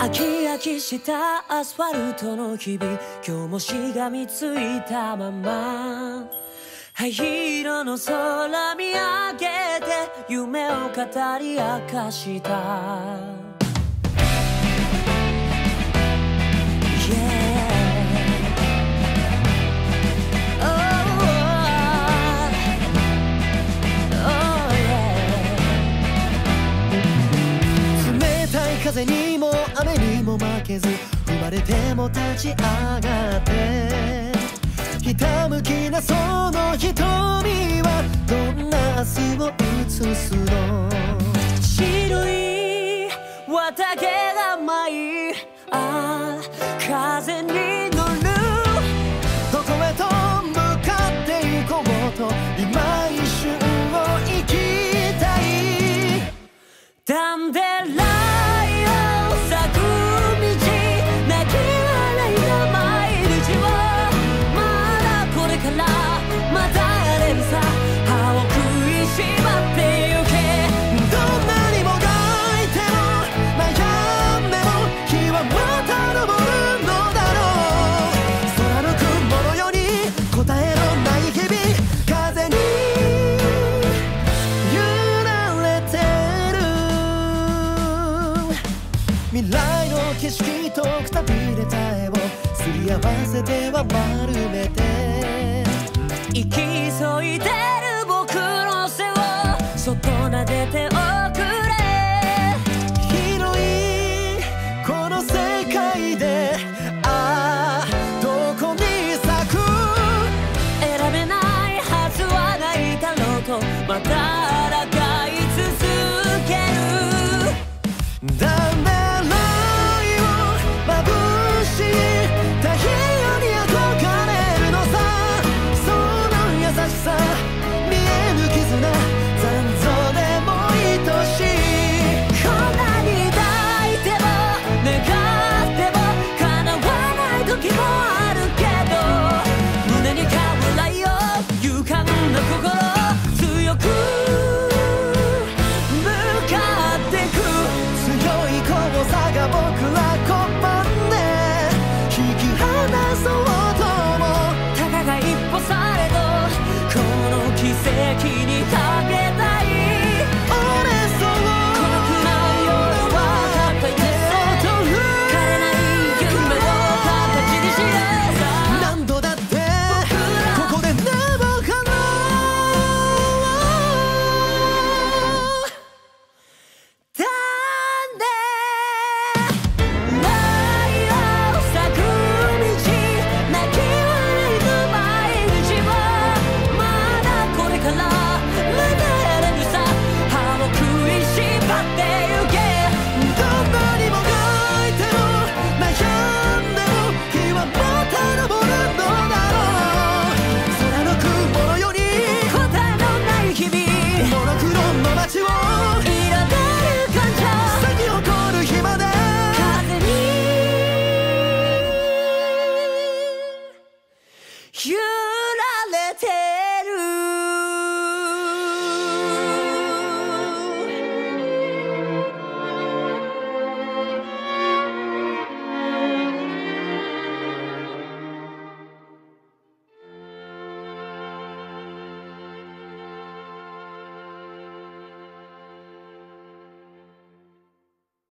飽き飽きしたアスファルトの日々今日もしがみついたまま。灰色の空見上げて夢を語り明かした。風にも雨にも負けず生まれても立ち上がってひたむきなその瞳はどんな明日を映すの白い綿毛が舞いああ風に未来の景色とくたびれた絵をすり合わせては丸めて。生き急いでる僕の背をそっと撫でておくれ。広いこの世界でああどこに咲く。選べないはずはないだろうとまた